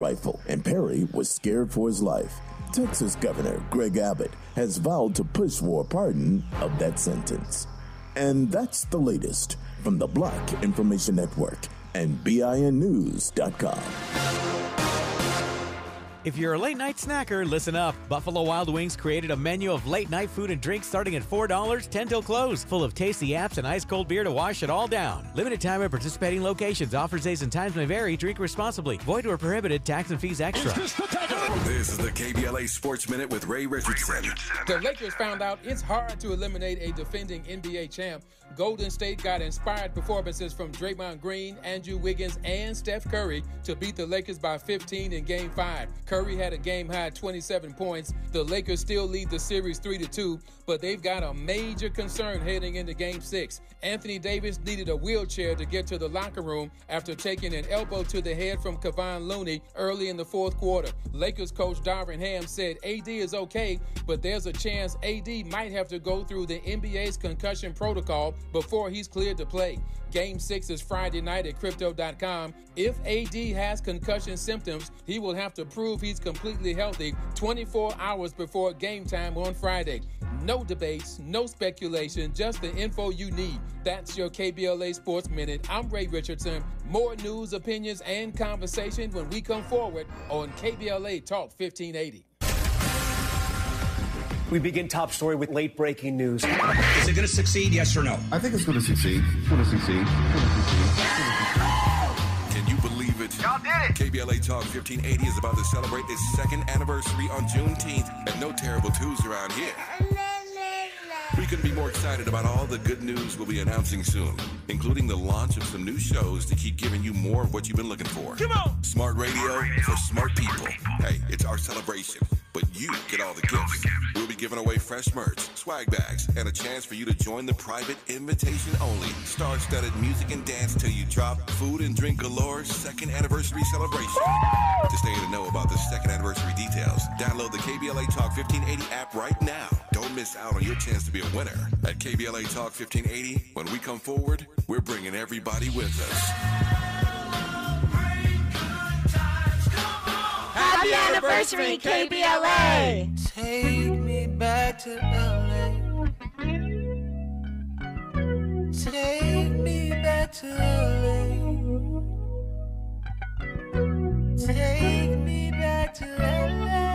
rifle, and Perry was scared for his life. Texas Governor Greg Abbott has vowed to push for a pardon of that sentence. And that's the latest from the Black Information Network and BINnews.com. If you're a late night snacker, listen up. Buffalo Wild Wings created a menu of late night food and drinks starting at $4, 10 till close, full of tasty apps and ice cold beer to wash it all down. Limited time at participating locations. Offers days and times may vary. Drink responsibly. Void or prohibited. Tax and fees extra. This is the KBLA Sports Minute with Ray Richardson. The Lakers found out it's hard to eliminate a defending NBA champ. Golden State got inspired performances from Draymond Green, Andrew Wiggins, and Steph Curry to beat the Lakers by 15 in Game 5. Curry had a game high 27 points. The Lakers still lead the series 3 to 2, but they've got a major concern heading into Game 6. Anthony Davis needed a wheelchair to get to the locker room after taking an elbow to the head from Kevon Looney early in the fourth quarter. Lakers coach Darvin Ham said AD is okay, but there's a chance AD might have to go through the NBA's concussion protocol before he's cleared to play. Game 6 is Friday night at Crypto.com. If AD has concussion symptoms, he will have to prove he's completely healthy 24 hours before game time on Friday. No debates, no speculation, just the info you need. That's your KBLA Sports Minute. I'm Ray Richardson. More news, opinions, and conversation when we come forward on KBLA Talk 1580. We begin top story with late breaking news. Is it going to succeed, yes or no? I think it's going to succeed. It's going to succeed. It's going to succeed. Can you believe it? Y'all did it. KBLA Talk 1580 is about to celebrate its second anniversary on Juneteenth, and no terrible twos around here. We couldn't be more excited about all the good news we'll be announcing soon, including the launch of some new shows to keep giving you more of what you've been looking for. Come on. Smart radio for smart people. Hey, it's our celebration, but you get all the gifts. We'll be giving away fresh merch, swag bags, and a chance for you to join the private invitation only, star studded music and dance till you drop, food and drink galore second anniversary celebration. To stay the know about the second anniversary details, download the KBLA Talk 1580 app right now. Don't miss out on your chance to be a winner. At KBLA Talk 1580, when we come forward, we're bringing everybody with us. Happy anniversary, KBLA! Take me back to LA. Take me back to LA. Take me back to LA.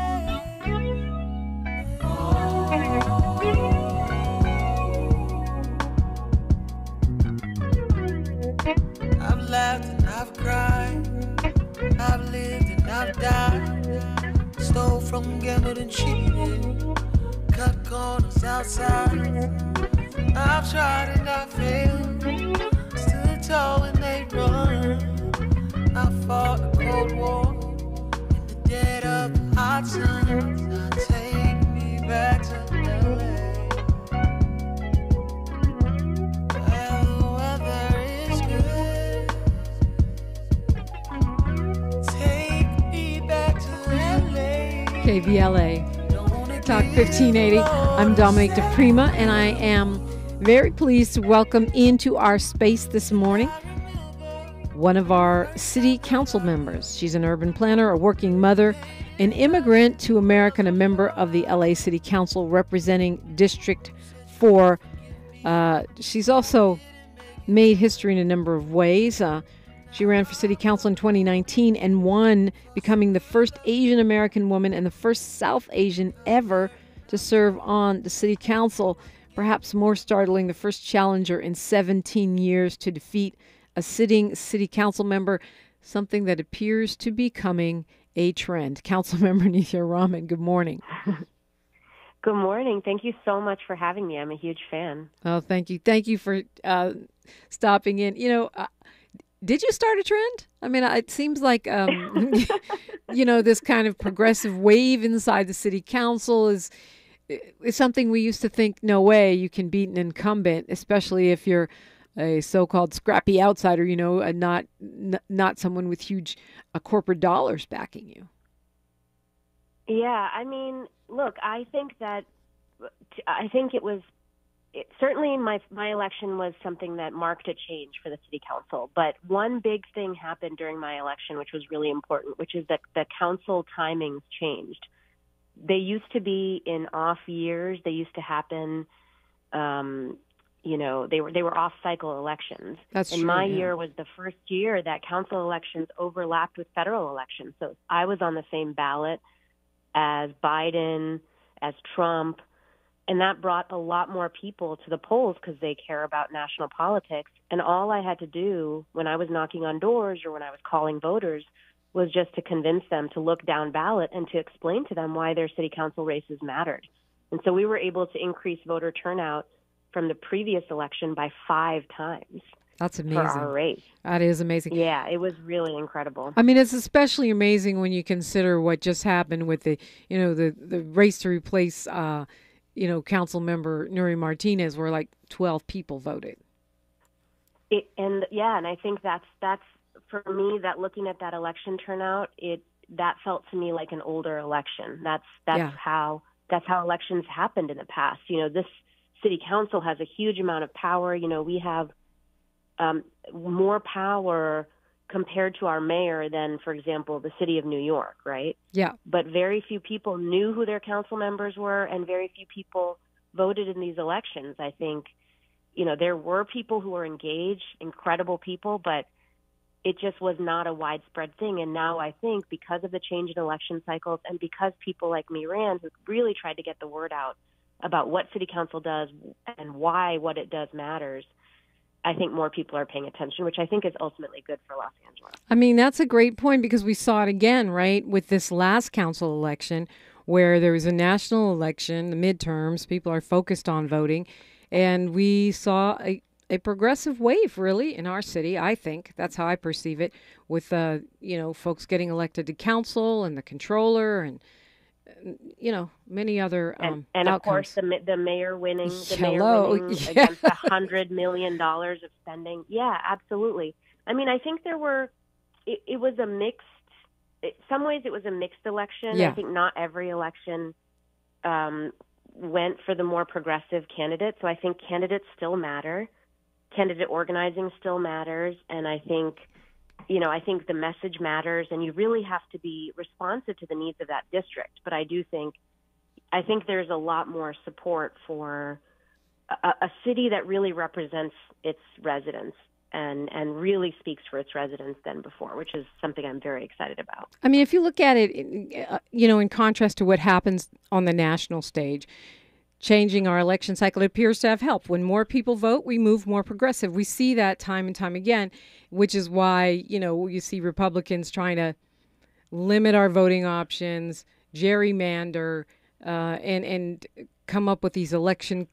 I've laughed and I've cried. I've lived I've died. Stole from, gambled and cheated. Cut corners outside. I've tried and I failed. Stood tall when they run. I fought a cold war in the dead of hot sun. Take me back to LA. KBLA Talk 1580. I'm Dominique DiPrima, and I am very pleased to welcome into our space this morning one of our city council members. She's an urban planner, a working mother, an immigrant to America, and a member of the LA City Council representing District 4. Uh, she's also made history in a number of ways. Uh, she ran for city council in 2019 and won, becoming the first Asian American woman and the first South Asian ever to serve on the city council. Perhaps more startling, the first challenger in 17 years to defeat a sitting city council member, something that appears to be coming a trend. Councilmember Nithya Raman, good morning. Good morning. Thank you so much for having me. I'm a huge fan. Oh, thank you. Thank you for uh, stopping in. You know, uh, did you start a trend? I mean, it seems like, um, you know, this kind of progressive wave inside the city council is is something we used to think, no way, you can beat an incumbent, especially if you're a so-called scrappy outsider, you know, and not n- not someone with huge uh, corporate dollars backing you. Yeah, I mean, look, I think that I think it was it, certainly my my election was something that marked a change for the city council. But one big thing happened during my election, which was really important, which is that the council timings changed. They used to be in off years. They used to happen. Um, you know, they were they were off cycle elections. That's and true, my yeah. year was the first year that council elections overlapped with federal elections. So I was on the same ballot as Biden, as Trump and that brought a lot more people to the polls because they care about national politics. And all I had to do when I was knocking on doors or when I was calling voters was just to convince them to look down ballot and to explain to them why their city council races mattered. And so we were able to increase voter turnout from the previous election by five times. That's amazing. For our race. That is amazing. Yeah, it was really incredible. I mean, it's especially amazing when you consider what just happened with the, you know, the the race to replace, uh, you know, Council Member Nury Martinez, where like twelve people voted. It, and yeah, and I think that's that's for me that looking at that election turnout, it that felt to me like an older election. That's that's Yeah. how that's how elections happened in the past. You know, this city council has a huge amount of power. You know, we have um, more power compared to our mayor than, for example, the city of New York, right? Yeah. But very few people knew who their council members were, and very few people voted in these elections. I think, you know, there were people who were engaged, incredible people, but it just was not a widespread thing. And now I think because of the change in election cycles and because people like me ran, who really tried to get the word out about what city council does and why what it does matters, I think more people are paying attention, which I think is ultimately good for Los Angeles. I mean, that's a great point because we saw it again, right, with this last council election where there was a national election, the midterms, people are focused on voting, and we saw a, a progressive wave really in our city, I think. That's how I perceive it with uh, you know, folks getting elected to council and the controller and you know, many other um and, and of outcomes. course the the mayor winning the Hello, mayor winning yeah. against a hundred million dollars of spending. Yeah, absolutely. I mean, I think there were. It, it was a mixed. It, some ways, it was a mixed election. Yeah. I think not every election um, went for the more progressive candidate. So I think candidates still matter. Candidate organizing still matters, and I think you know, I think the message matters, and you really have to be responsive to the needs of that district. But I do think, I think there's a lot more support for a, a city that really represents its residents and and really speaks for its residents than before, which is something I'm very excited about. I mean, if you look at it, uh, you know, in contrast to what happens on the national stage, changing our election cycle appears to have helped. When more people vote, we move more progressive. We see that time and time again, which is why, you know, you see Republicans trying to limit our voting options, gerrymander, uh, and and come up with these election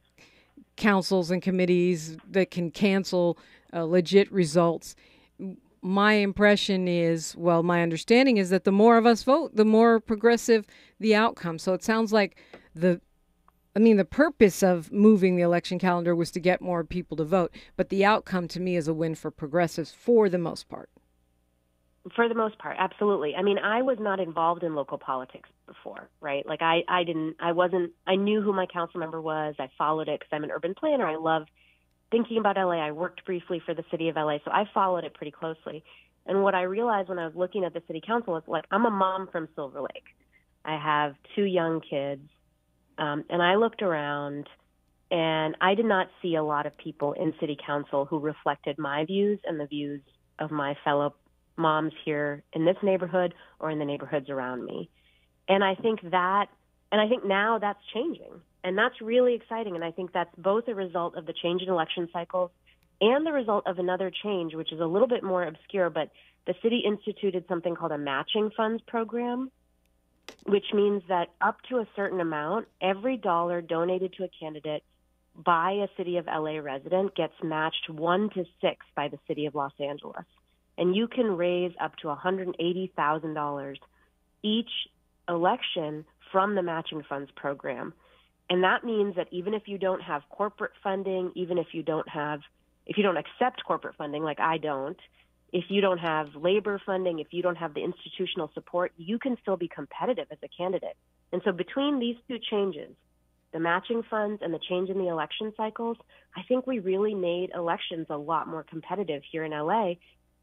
councils and committees that can cancel uh, legit results my impression is, well, my understanding is that the more of us vote, the more progressive the outcome. So it sounds like the, I mean, the purpose of moving the election calendar was to get more people to vote, but the outcome to me is a win for progressives for the most part. For the most part, absolutely. I mean, I was not involved in local politics before, right? Like I, I didn't, I wasn't, I knew who my council member was. I followed it because I'm an urban planner. I love thinking about LA. I worked briefly for the city of LA, so I followed it pretty closely. And what I realized when I was looking at the city council is like, I'm a mom from Silver Lake. I have two young kids. Um, and I looked around and I did not see a lot of people in city council who reflected my views and the views of my fellow moms here in this neighborhood or in the neighborhoods around me. And I think that, and I think now that's changing. And that's really exciting. And I think that's both a result of the change in election cycles and the result of another change, which is a little bit more obscure, but the city instituted something called a matching funds program, which means that up to a certain amount, every dollar donated to a candidate by a city of LA resident gets matched one to six by the city of Los Angeles. And you can raise up to $180,000 each election from the matching funds program. And that means that even if you don't have corporate funding, even if you don't have, if you don't accept corporate funding, like I don't, if you don't have labor funding, if you don't have the institutional support, you can still be competitive as a candidate. And so between these two changes, the matching funds and the change in the election cycles, I think we really made elections a lot more competitive here in LA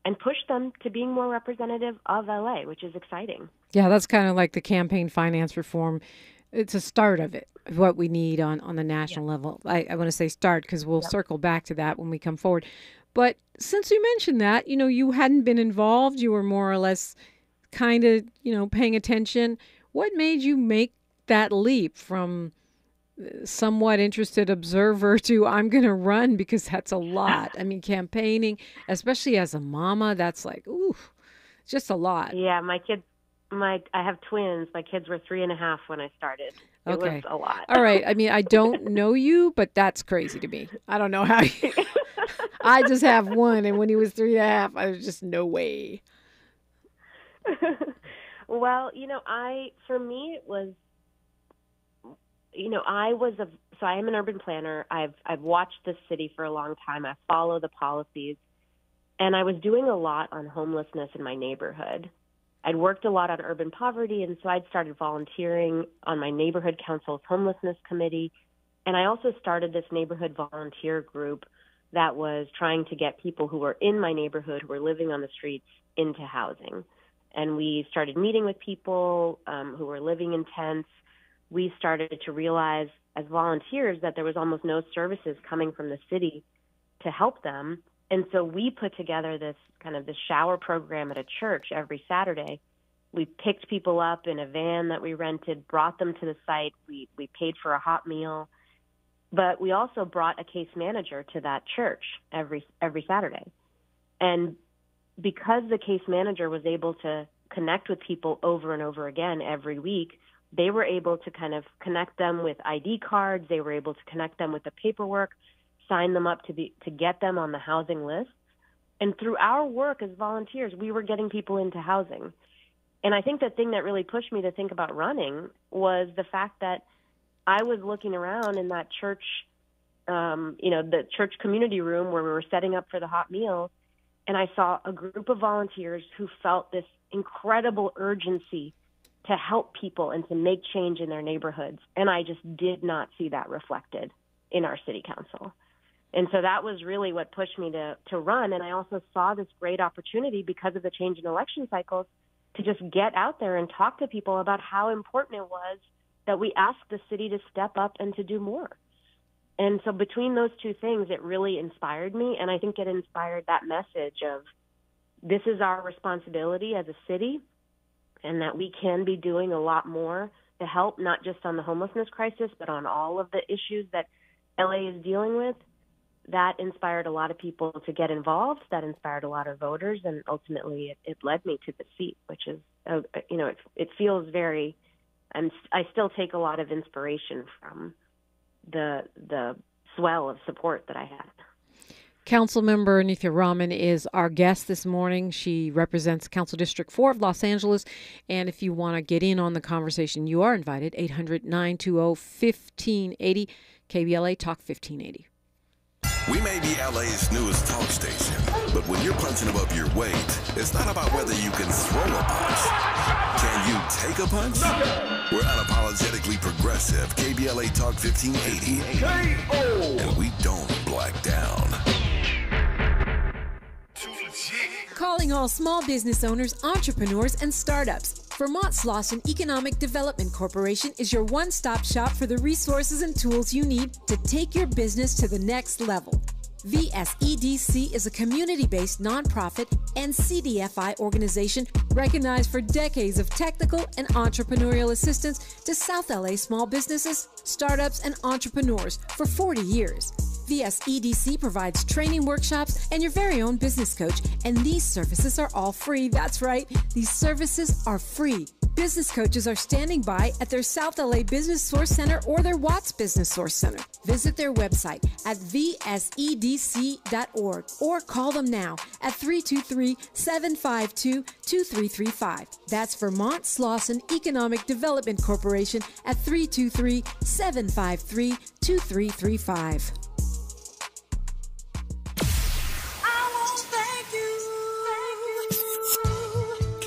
and pushed them to being more representative of LA, which is exciting. Yeah, that's kind of like the campaign finance reform. It's a start of it, what we need on, on the national yeah. level. I, I want to say start because we'll circle back to that when we come forward. But since you mentioned that, you know, you hadn't been involved, you were more or less kind of, you know, paying attention. What made you make that leap from uh, somewhat interested observer to I'm going to run because that's a lot. I mean, campaigning, especially as a mama, that's like, ooh, just a lot. Yeah, my kids, my I have twins. My kids were three and a half when I started. It okay. was a lot. All right. I mean, I don't know you, but that's crazy to me. I don't know how you. I just have one, and when he was three and a half, I was just no way. well, you know, I for me it was you know, I was a so I am an urban planner. I've I've watched this city for a long time. I follow the policies, and I was doing a lot on homelessness in my neighborhood. I'd worked a lot on urban poverty, and so I'd started volunteering on my neighborhood council's homelessness committee, and I also started this neighborhood volunteer group that was trying to get people who were in my neighborhood who were living on the streets into housing. And we started meeting with people um, who were living in tents. We started to realize as volunteers that there was almost no services coming from the city to help them. And so we put together this kind of this shower program at a church every Saturday. We picked people up in a van that we rented, brought them to the site. We we paid for a hot meal but we also brought a case manager to that church every every Saturday. And because the case manager was able to connect with people over and over again every week, they were able to kind of connect them with ID cards, they were able to connect them with the paperwork, sign them up to be to get them on the housing list. And through our work as volunteers, we were getting people into housing. And I think the thing that really pushed me to think about running was the fact that I was looking around in that church, um, you know, the church community room where we were setting up for the hot meal, and I saw a group of volunteers who felt this incredible urgency to help people and to make change in their neighborhoods. And I just did not see that reflected in our city council. And so that was really what pushed me to, to run. And I also saw this great opportunity because of the change in election cycles to just get out there and talk to people about how important it was that we ask the city to step up and to do more. And so between those two things, it really inspired me. And I think it inspired that message of this is our responsibility as a city and that we can be doing a lot more to help, not just on the homelessness crisis, but on all of the issues that LA is dealing with. That inspired a lot of people to get involved. That inspired a lot of voters, and ultimately, it, it led me to the seat, which is, uh, you know, it, it feels very and I still take a lot of inspiration from the the swell of support that I had. Council member Nithya Raman is our guest this morning. She represents Council District 4 of Los Angeles. And if you want to get in on the conversation, you are invited 800 920 1580, KBLA Talk 1580. We may be LA's newest talk station, but when you're punching above your weight, it's not about whether you can throw a punch. Can you take a punch? We're unapologetically progressive. KBLA Talk 1580. And we don't black down. Calling all small business owners, entrepreneurs, and startups. Vermont Slauson Economic Development Corporation is your one stop shop for the resources and tools you need to take your business to the next level. VSEDC is a community based nonprofit and CDFI organization recognized for decades of technical and entrepreneurial assistance to South LA small businesses, startups, and entrepreneurs for 40 years. VSEDC provides training workshops and your very own business coach, and these services are all free. That's right, these services are free. Business coaches are standing by at their South LA Business Source Center or their Watts Business Source Center. Visit their website at vsedc.org or call them now at 323 752 2335. That's Vermont Slauson Economic Development Corporation at 323 753 2335.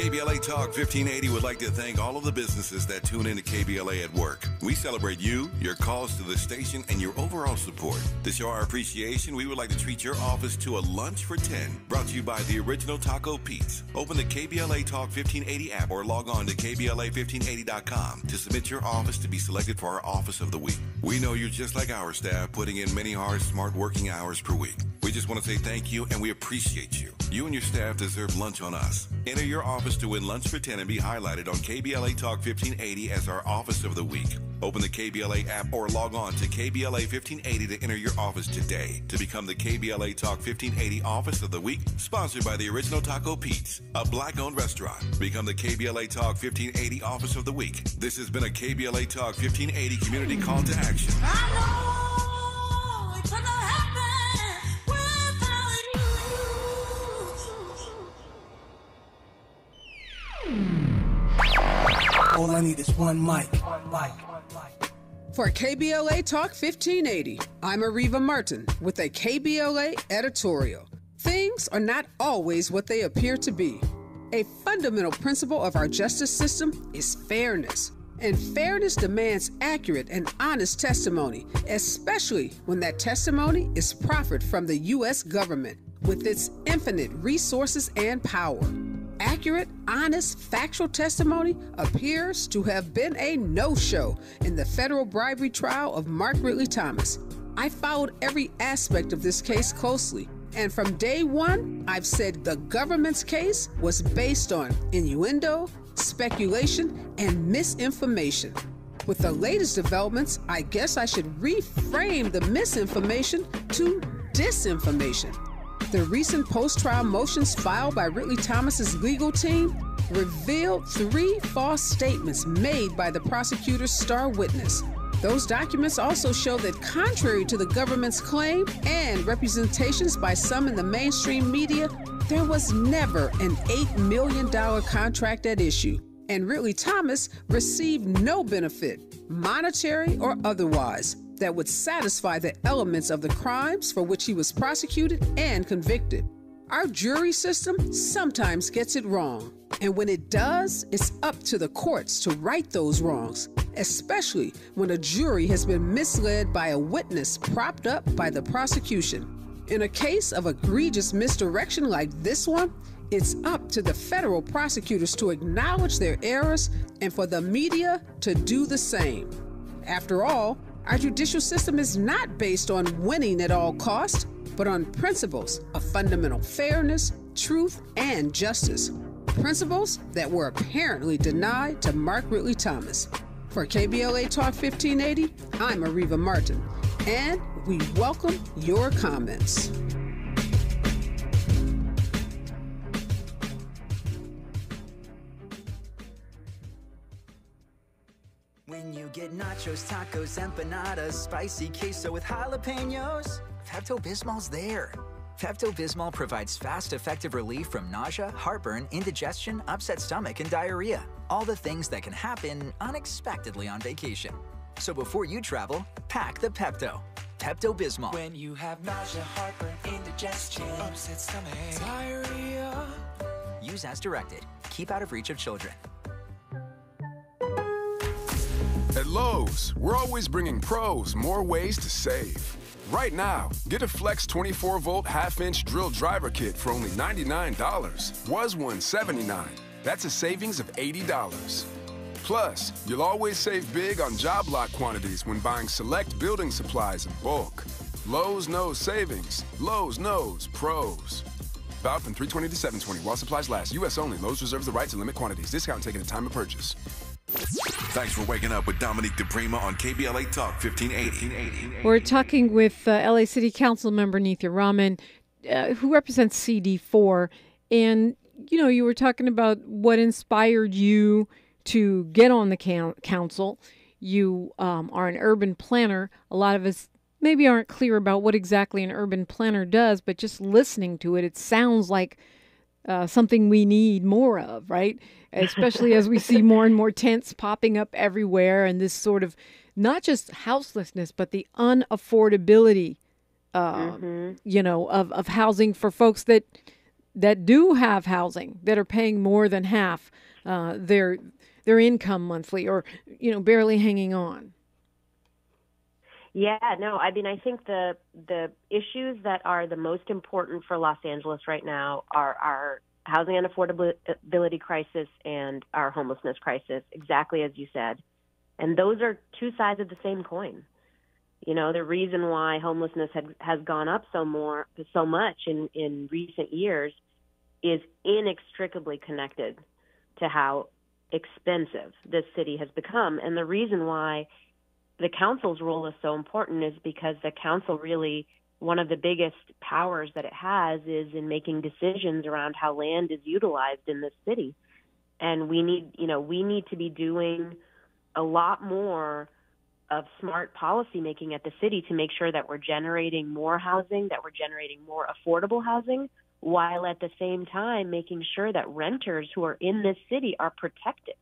KBLA Talk 1580 would like to thank all of the businesses that tune into KBLA at work. We celebrate you, your calls to the station, and your overall support. To show our appreciation, we would like to treat your office to a lunch for 10, brought to you by the original Taco Pete's. Open the KBLA Talk 1580 app or log on to KBLA1580.com to submit your office to be selected for our Office of the Week. We know you're just like our staff, putting in many hard, smart working hours per week. We just want to say thank you and we appreciate you. You and your staff deserve lunch on us. Enter your office to win lunch for 10 and be highlighted on KBLA Talk 1580 as our Office of the Week. Open the KBLA app or log on to KBLA 1580 to enter your office today to become the KBLA Talk 1580 Office of the Week, sponsored by the Original Taco Pete's, a black owned restaurant. Become the KBLA Talk 1580 Office of the Week. This has been a KBLA Talk 1580 community call to action. All I need is one mic. For KBLA Talk 1580, I'm Areva Martin with a KBLA editorial. Things are not always what they appear to be. A fundamental principle of our justice system is fairness. And fairness demands accurate and honest testimony, especially when that testimony is proffered from the U.S. government with its infinite resources and power accurate, honest, factual testimony appears to have been a no show in the federal bribery trial of Mark Ridley Thomas. I followed every aspect of this case closely, and from day one, I've said the government's case was based on innuendo, speculation, and misinformation. With the latest developments, I guess I should reframe the misinformation to disinformation. The recent post trial motions filed by Ridley Thomas's legal team revealed three false statements made by the prosecutor's star witness. Those documents also show that, contrary to the government's claim and representations by some in the mainstream media, there was never an $8 million contract at issue, and Ridley Thomas received no benefit, monetary or otherwise that would satisfy the elements of the crimes for which he was prosecuted and convicted. Our jury system sometimes gets it wrong, and when it does, it's up to the courts to right those wrongs, especially when a jury has been misled by a witness propped up by the prosecution. In a case of egregious misdirection like this one, it's up to the federal prosecutors to acknowledge their errors and for the media to do the same. After all, our judicial system is not based on winning at all costs, but on principles of fundamental fairness, truth, and justice. Principles that were apparently denied to Mark Ridley Thomas. For KBLA Talk 1580, I'm Areva Martin, and we welcome your comments. When you get nachos, tacos, empanadas, spicy queso with jalapenos, Pepto Bismol's there. Pepto Bismol provides fast, effective relief from nausea, heartburn, indigestion, upset stomach, and diarrhea. All the things that can happen unexpectedly on vacation. So before you travel, pack the Pepto. Pepto Bismol. When you have nausea, heartburn, indigestion, upset stomach, diarrhea. Use as directed. Keep out of reach of children. At Lowe's, we're always bringing pros more ways to save. Right now, get a Flex 24 volt half inch drill driver kit for only $99. Was 179. That's a savings of $80. Plus, you'll always save big on job lot quantities when buying select building supplies in bulk. Lowe's knows savings. Lowe's knows pros. Valid from 320 to 720 while supplies last. U.S. only. Lowe's reserves the right to limit quantities. Discount taken at time of purchase. Thanks for waking up with Dominique DiPrima on KBLA Talk 1580. We're talking with uh, LA City Council member Nithya Raman, uh, who represents CD4. And, you know, you were talking about what inspired you to get on the council. You um, are an urban planner. A lot of us maybe aren't clear about what exactly an urban planner does, but just listening to it, it sounds like uh, something we need more of, right? Especially as we see more and more tents popping up everywhere and this sort of not just houselessness, but the unaffordability, uh, mm-hmm. you know, of, of housing for folks that that do have housing that are paying more than half uh, their their income monthly, or you know, barely hanging on. Yeah, no, I mean, I think the the issues that are the most important for Los Angeles right now are our housing and affordability crisis and our homelessness crisis, exactly as you said. And those are two sides of the same coin. You know, the reason why homelessness had, has gone up so more so much in in recent years is inextricably connected to how expensive this city has become. And the reason why the council's role is so important is because the council really one of the biggest powers that it has is in making decisions around how land is utilized in this city. And we need, you know, we need to be doing a lot more of smart policy making at the city to make sure that we're generating more housing, that we're generating more affordable housing, while at the same time making sure that renters who are in this city are protected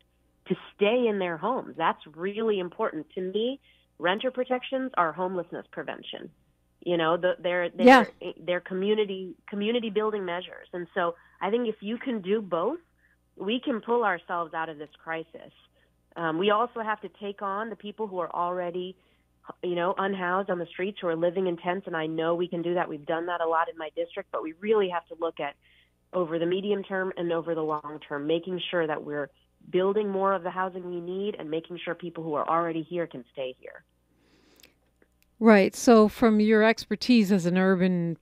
to stay in their homes. That's really important. To me, renter protections are homelessness prevention. You know, the, they're they're yeah. they're community community building measures. And so I think if you can do both, we can pull ourselves out of this crisis. Um, we also have to take on the people who are already, you know, unhoused on the streets who are living in tents. And I know we can do that. We've done that a lot in my district, but we really have to look at over the medium term and over the long term, making sure that we're building more of the housing we need and making sure people who are already here can stay here. Right. So, from your expertise as an urban,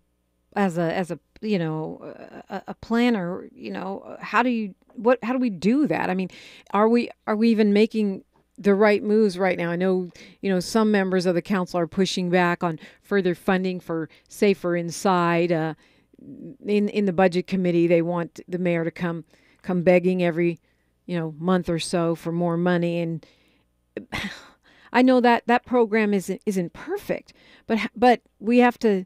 as a as a you know a, a, planner, you know, how do you what how do we do that? I mean, are we are we even making the right moves right now? I know you know some members of the council are pushing back on further funding for safer inside. Uh, in in the budget committee, they want the mayor to come come begging every you know month or so for more money and I know that that program isn't isn't perfect but but we have to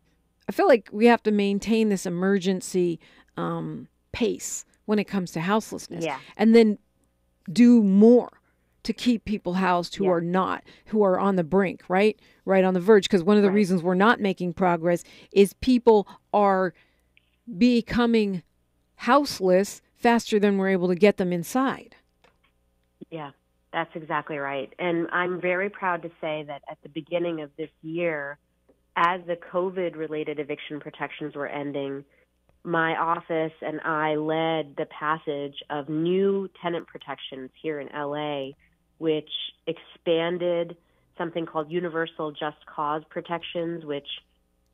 I feel like we have to maintain this emergency um, pace when it comes to houselessness yeah. and then do more to keep people housed who yeah. are not who are on the brink right right on the verge because one of the right. reasons we're not making progress is people are becoming houseless faster than we're able to get them inside. Yeah, that's exactly right. And I'm very proud to say that at the beginning of this year, as the COVID related eviction protections were ending, my office and I led the passage of new tenant protections here in LA, which expanded something called universal just cause protections, which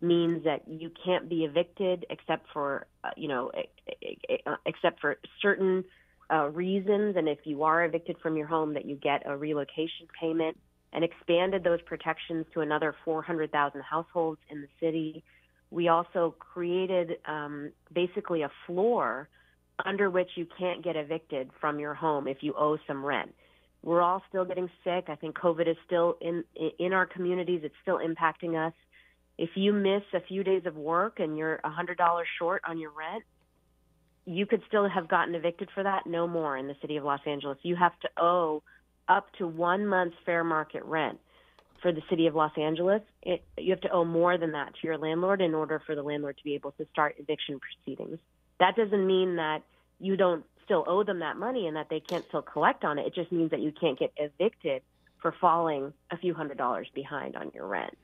means that you can't be evicted except for uh, you know except for certain uh, reasons and if you are evicted from your home that you get a relocation payment and expanded those protections to another 400,000 households in the city. We also created um, basically a floor under which you can't get evicted from your home if you owe some rent. We're all still getting sick. I think COVID is still in in our communities. It's still impacting us if you miss a few days of work and you're a $100 short on your rent, you could still have gotten evicted for that. No more in the city of Los Angeles. You have to owe up to one month's fair market rent for the city of Los Angeles. It, you have to owe more than that to your landlord in order for the landlord to be able to start eviction proceedings. That doesn't mean that you don't still owe them that money and that they can't still collect on it. It just means that you can't get evicted for falling a few hundred dollars behind on your rent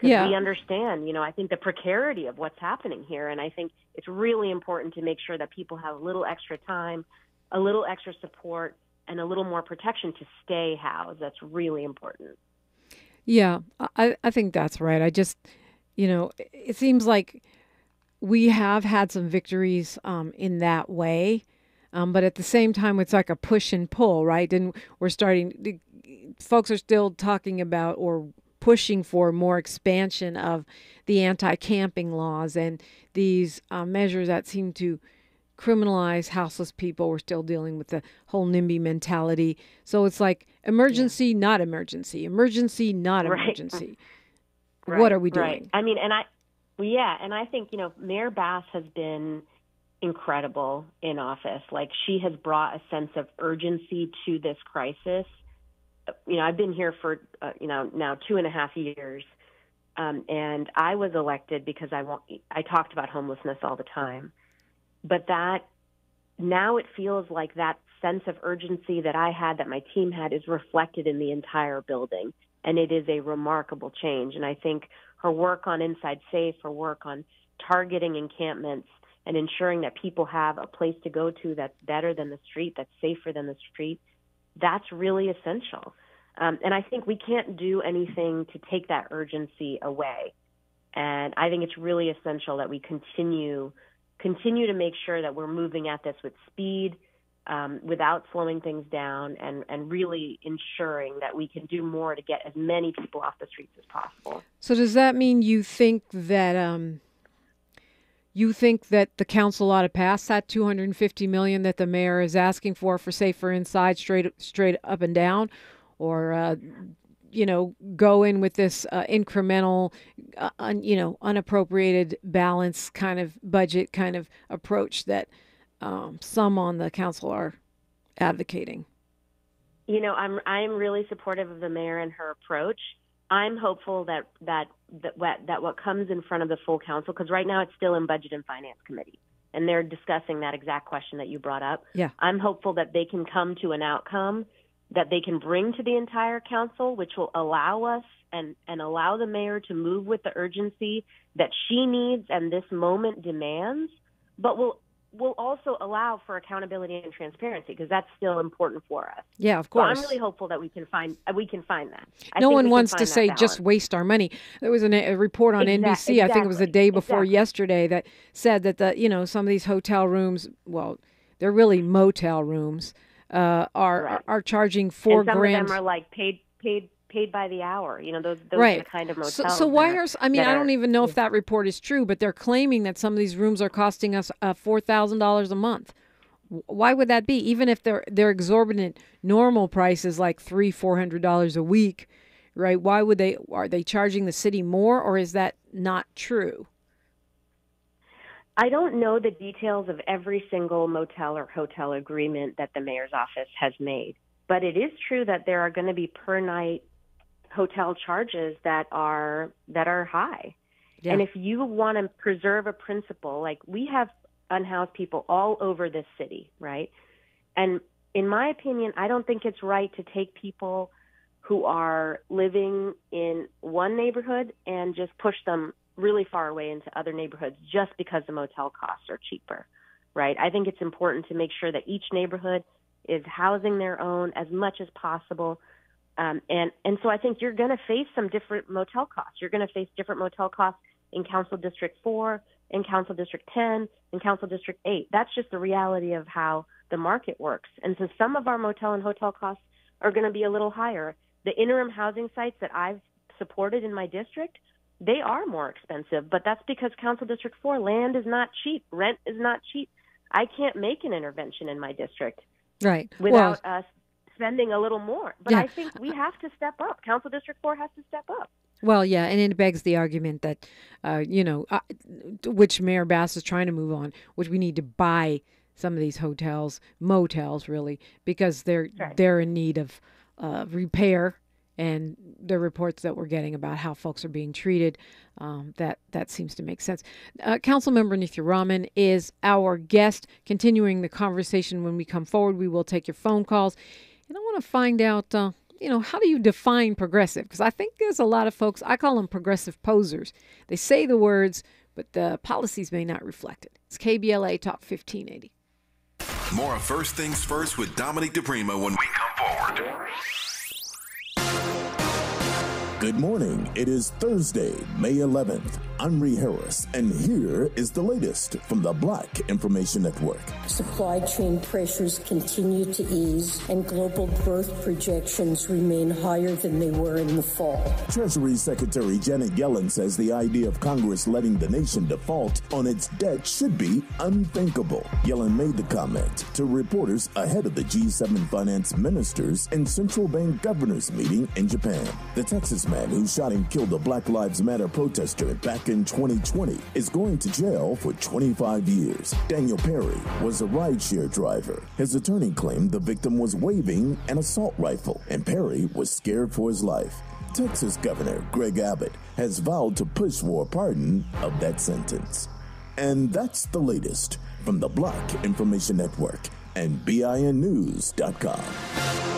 because yeah. we understand, you know, I think the precarity of what's happening here. And I think it's really important to make sure that people have a little extra time, a little extra support, and a little more protection to stay housed. That's really important. Yeah, I, I think that's right. I just, you know, it seems like we have had some victories um, in that way. Um, but at the same time, it's like a push and pull, right? And we're starting, folks are still talking about or pushing for more expansion of the anti camping laws and these uh, measures that seem to criminalize houseless people. We're still dealing with the whole NIMBY mentality. So it's like emergency, yeah. not emergency, emergency, not right. emergency. Right. What are we doing? Right. I mean, and I, yeah, and I think, you know, Mayor Bass has been incredible in office. Like she has brought a sense of urgency to this crisis you know, I've been here for, uh, you know, now two and a half years. Um, and I was elected because I want, I talked about homelessness all the time. but that now it feels like that sense of urgency that I had, that my team had, is reflected in the entire building. And it is a remarkable change. And I think her work on Inside Safe, her work on targeting encampments, and ensuring that people have a place to go to that's better than the street, that's safer than the street, that's really essential. Um, and I think we can't do anything to take that urgency away. And I think it's really essential that we continue continue to make sure that we're moving at this with speed, um, without slowing things down, and and really ensuring that we can do more to get as many people off the streets as possible. So does that mean you think that um, you think that the council ought to pass that 250 million that the mayor is asking for for safer inside, straight straight up and down, or uh, you know, go in with this uh, incremental, uh, un, you know, unappropriated balance kind of budget kind of approach that um, some on the council are advocating? You know, I'm I'm really supportive of the mayor and her approach. I'm hopeful that that that what that what comes in front of the full council because right now it's still in budget and finance committee and they're discussing that exact question that you brought up. Yeah. I'm hopeful that they can come to an outcome that they can bring to the entire council, which will allow us and, and allow the mayor to move with the urgency that she needs and this moment demands, but will will also allow for accountability and transparency because that's still important for us. Yeah, of course. So I'm really hopeful that we can find we can find that. I no one wants to say just waste our money. There was an, a report on NBC. Exactly. I think it was the day before exactly. yesterday that said that the you know some of these hotel rooms, well, they're really motel rooms uh, are, right. are, charging four and some grand. Some of them are like paid paid paid by the hour. You know, those those right. are the kind of motels. So, so why are I mean I don't are, even know if that report is true, but they're claiming that some of these rooms are costing us uh, four thousand dollars a month. Why would that be? Even if they're they're exorbitant normal prices like three four hundred dollars a week, right? Why would they are they charging the city more, or is that not true? I don't know the details of every single motel or hotel agreement that the mayor's office has made, but it is true that there are going to be per night hotel charges that are that are high. Yeah. And if you want to preserve a principle, like we have unhoused people all over this city, right? And in my opinion, I don't think it's right to take people who are living in one neighborhood and just push them really far away into other neighborhoods just because the motel costs are cheaper, right? I think it's important to make sure that each neighborhood is housing their own as much as possible. Um, and and so I think you're going to face some different motel costs. You're going to face different motel costs in Council District Four, in Council District Ten, in Council District Eight. That's just the reality of how the market works. And so some of our motel and hotel costs are going to be a little higher. The interim housing sites that I've supported in my district they are more expensive, but that's because Council District 4 land is not cheap, rent is not cheap. I can't make an intervention in my district. Right. Without well, us spending a little more. But yeah. I think we have to step up. Council District 4 has to step up. Well, yeah, and it begs the argument that, uh, you know, uh, which Mayor Bass is trying to move on, which we need to buy some of these hotels, motels, really, because they're right. they're in need of uh, repair and the reports that we're getting about how folks are being treated, um, that that seems to make sense. Uh, Councilmember Nithya Raman is our guest. Continuing the conversation when we come forward, we will take your phone calls, and I want to find out. Uh, you know, how do you define progressive? Because I think there's a lot of folks, I call them progressive posers. They say the words, but the policies may not reflect it. It's KBLA Talk 1580. More of First Things First with Dominique DiPrima when we come forward. Good morning. It is Thursday, May 11th. I'm Ree Harris, and here is the latest from the Black Information Network. Supply chain pressures continue to ease, and global growth projections remain higher than they were in the fall. Treasury Secretary Janet Yellen says the idea of Congress letting the nation default on its debt should be unthinkable. Yellen made the comment to reporters ahead of the G7 finance ministers and central bank governors meeting in Japan. The Texas man who shot and killed a Black Lives Matter protester back in 2020 is going to jail for 25 years. Daniel Perry was a rideshare driver. His attorney claimed the victim was waving an assault rifle, and Perry was scared for his life. Texas Governor Greg Abbott has vowed to push for a pardon of that sentence. And that's the latest from the Black Information Network and BINnews.com.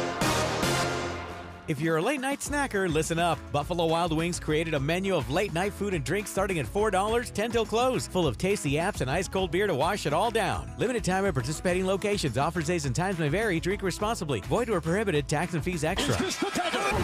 If you're a late night snacker, listen up. Buffalo Wild Wings created a menu of late night food and drinks starting at $4, 10 till close, full of tasty apps and ice cold beer to wash it all down. Limited time at participating locations. Offers days and times may vary. Drink responsibly. Void where prohibited. Tax and fees extra.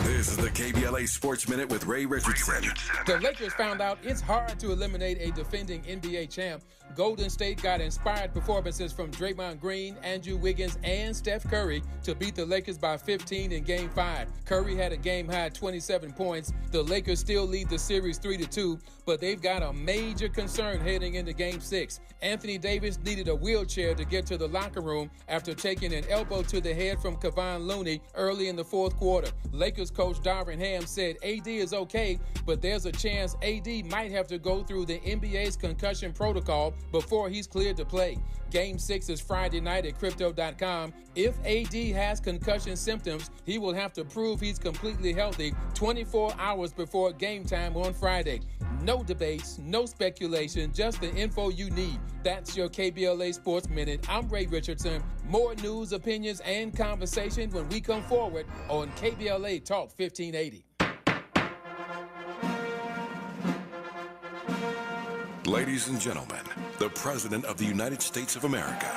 This is the KBLA Sports Minute with Ray Richardson. The Lakers found out it's hard to eliminate a defending NBA champ. Golden State got inspired performances from Draymond Green, Andrew Wiggins, and Steph Curry to beat the Lakers by 15 in Game 5. Curry had a game high 27 points. The Lakers still lead the series 3 to 2, but they've got a major concern heading into Game 6. Anthony Davis needed a wheelchair to get to the locker room after taking an elbow to the head from Kevon Looney early in the fourth quarter. Lakers coach Darvin Ham said AD is okay, but there's a chance AD might have to go through the NBA's concussion protocol before he's cleared to play. Game 6 is Friday night at Crypto.com. If AD has concussion symptoms, he will have to prove he's completely healthy 24 hours before game time on Friday. No debates, no speculation, just the info you need. That's your KBLA Sports Minute. I'm Ray Richardson. More news, opinions, and conversation when we come forward on KBLA Talk 1580. Ladies and gentlemen, the President of the United States of America.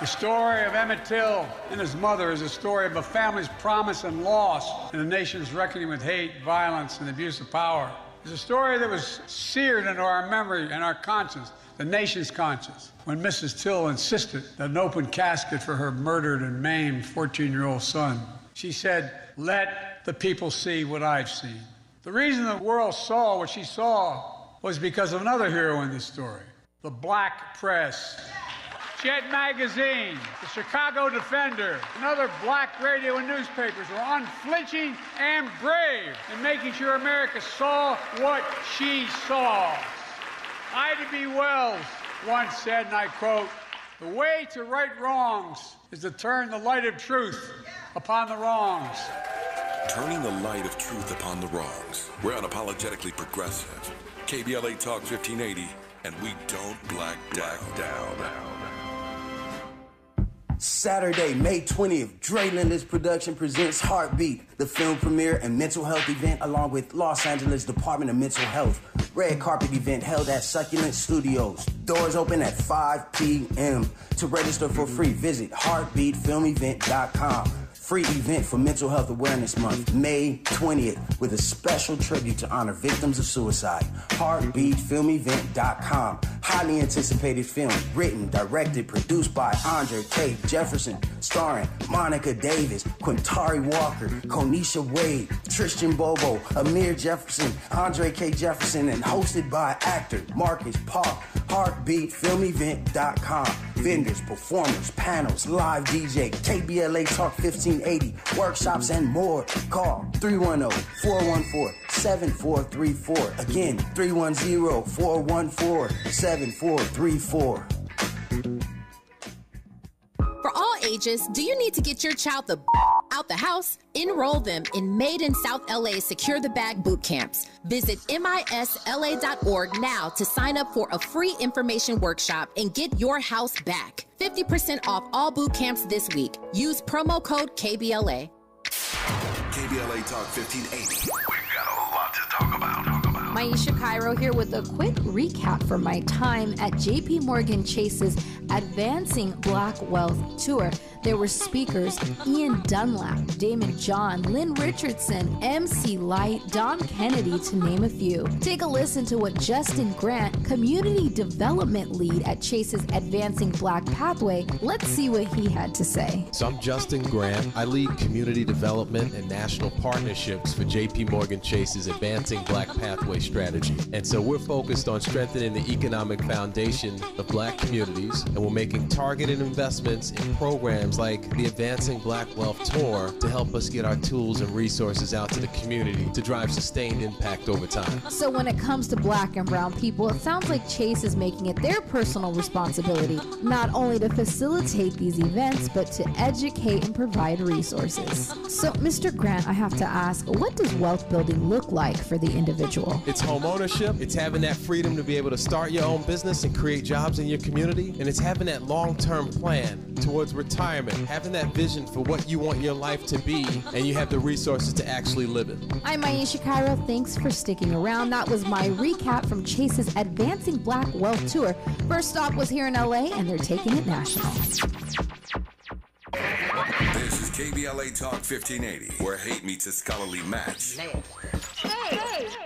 The story of Emmett Till and his mother is a story of a family's promise and loss and a nation's reckoning with hate, violence, and abuse of power. It's a story that was seared into our memory and our conscience, the nation's conscience, when Mrs. Till insisted that an open casket for her murdered and maimed 14 year old son. She said, Let the people see what I've seen. The reason the world saw what she saw was because of another hero in this story the black press. Jet Magazine, the Chicago Defender, and other black radio and newspapers were unflinching and brave in making sure America saw what she saw. Ida B. Wells once said, and I quote, the way to right wrongs is to turn the light of truth upon the wrongs. Turning the light of truth upon the wrongs. We're unapologetically progressive. KBLA Talk 1580, and we don't black down. down. Saturday, May 20th, Dre Linders Production presents Heartbeat, the film premiere and mental health event along with Los Angeles Department of Mental Health. Red carpet event held at Succulent Studios. Doors open at 5 p.m. To register for free, visit heartbeatfilmevent.com free event for Mental Health Awareness Month, May 20th, with a special tribute to honor victims of suicide. HeartbeatFilmEvent.com. Highly anticipated film, written, directed, produced by Andre K. Jefferson, starring Monica Davis, Quintari Walker, Konisha Wade, Tristan Bobo, Amir Jefferson, Andre K. Jefferson, and hosted by actor Marcus Park. HeartbeatFilmEvent.com. Vendors, performers, panels, live DJ, KBLA Talk 1580, workshops, and more. Call 310 414 7434. Again, 310 414 7434. For all ages, do you need to get your child the out the house? Enroll them in Made in South LA Secure the Bag boot camps. Visit misla.org now to sign up for a free information workshop and get your house back. 50% off all boot camps this week. Use promo code KBLA. KBLA Talk 1580. Maisha Cairo here with a quick recap from my time at JP Morgan Chase's Advancing Black Wealth Tour. There were speakers Ian Dunlap, Daymond John, Lynn Richardson, MC Lyte, Don Kennedy, to name a few. Take a listen to what Justin Grant, Community Development Lead at Chase's Advancing Black Pathway, let's see what he had to say. So I'm Justin Grant. I lead community development and national partnerships for JP Morgan Chase's Advancing Black Pathway strategy. And so we're focused on strengthening the economic foundation of black communities, and we're making targeted investments in programs like the Advancing Black Wealth Tour to help us get our tools and resources out to the community to drive sustained impact over time. So, when it comes to black and brown people, it sounds like Chase is making it their personal responsibility not only to facilitate these events, but to educate and provide resources. So, Mr. Grant, I have to ask, what does wealth building look like for the individual? It's It's home ownership. It's having that freedom to be able to start your own business and create jobs in your community. And it's having that long-term plan towards retirement, having that vision for what you want your life to be, and you have the resources to actually live it. I'm Aisha Cairo. Thanks for sticking around. That was my recap from Chase's Advancing Black Wealth Tour. First stop was here in LA, and they're taking it national. This is KBLA Talk 1580, where hate meets a scholarly match.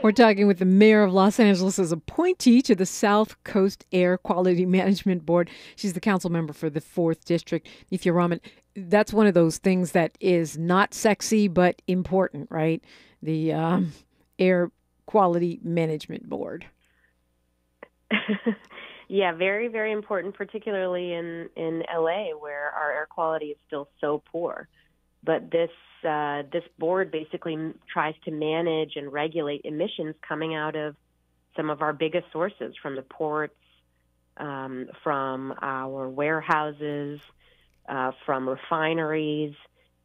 We're talking with the mayor of Los Angeles as appointee to the South Coast Air Quality Management Board. She's the council member for the 4th District, Nithya Raman. That's one of those things that is not sexy, but important, right? The um, Air Quality Management Board. yeah, very, very important, particularly in, in LA, where our air quality is still so poor. But this uh, this board basically tries to manage and regulate emissions coming out of some of our biggest sources from the ports, um, from our warehouses, uh, from refineries,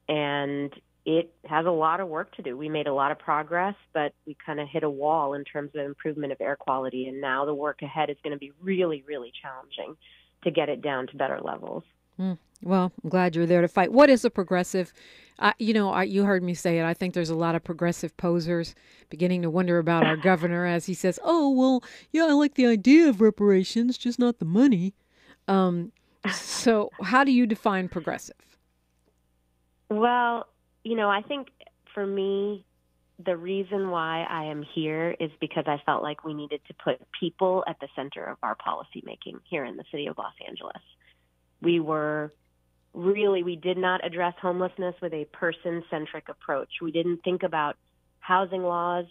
and it has a lot of work to do. We made a lot of progress, but we kind of hit a wall in terms of improvement of air quality, and now the work ahead is going to be really, really challenging to get it down to better levels. Mm. Well, I'm glad you're there to fight. What is a progressive? Uh, you know, I, you heard me say it. I think there's a lot of progressive posers beginning to wonder about our governor as he says, "Oh, well, yeah, I like the idea of reparations, just not the money." Um, so, how do you define progressive? Well, you know, I think for me, the reason why I am here is because I felt like we needed to put people at the center of our policymaking here in the city of Los Angeles. We were really, we did not address homelessness with a person centric approach. We didn't think about housing laws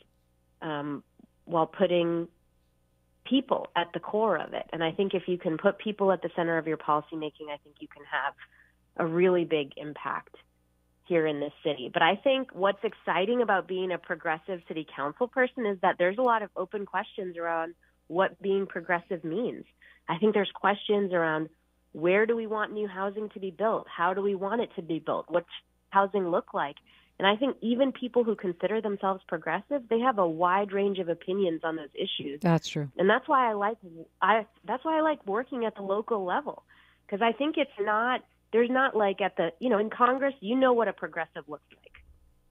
um, while putting people at the core of it. And I think if you can put people at the center of your policymaking, I think you can have a really big impact here in this city. But I think what's exciting about being a progressive city council person is that there's a lot of open questions around what being progressive means. I think there's questions around where do we want new housing to be built? How do we want it to be built? What's housing look like? And I think even people who consider themselves progressive, they have a wide range of opinions on those issues. That's true. And that's why I like I that's why I like working at the local level because I think it's not there's not like at the you know in Congress you know what a progressive looks like,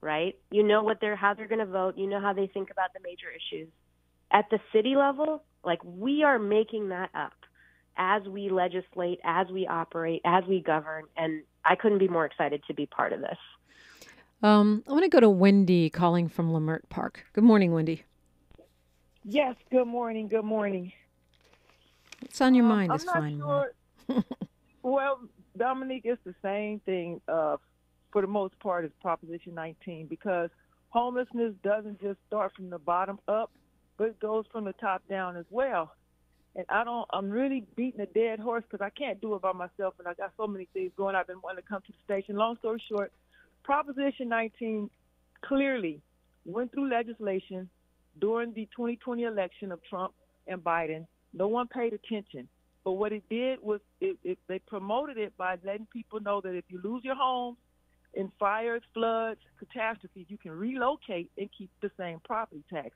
right? You know what they're how they're going to vote, you know how they think about the major issues. At the city level, like we are making that up as we legislate, as we operate, as we govern. And I couldn't be more excited to be part of this. Um, I want to go to Wendy calling from Leimert Park. Good morning, Wendy. Yes, good morning. Good morning. What's on your um, mind I'm is fine. Sure. well, Dominique, it's the same thing uh, for the most part as Proposition 19 because homelessness doesn't just start from the bottom up, but it goes from the top down as well and I don't. I'm really beating a dead horse because I can't do it by myself, and I got so many things going. I've been wanting to come to the station. Long story short, Proposition 19 clearly went through legislation during the 2020 election of Trump and Biden. No one paid attention, but what it did was it, it, they promoted it by letting people know that if you lose your home in fires, floods, catastrophes, you can relocate and keep the same property tax.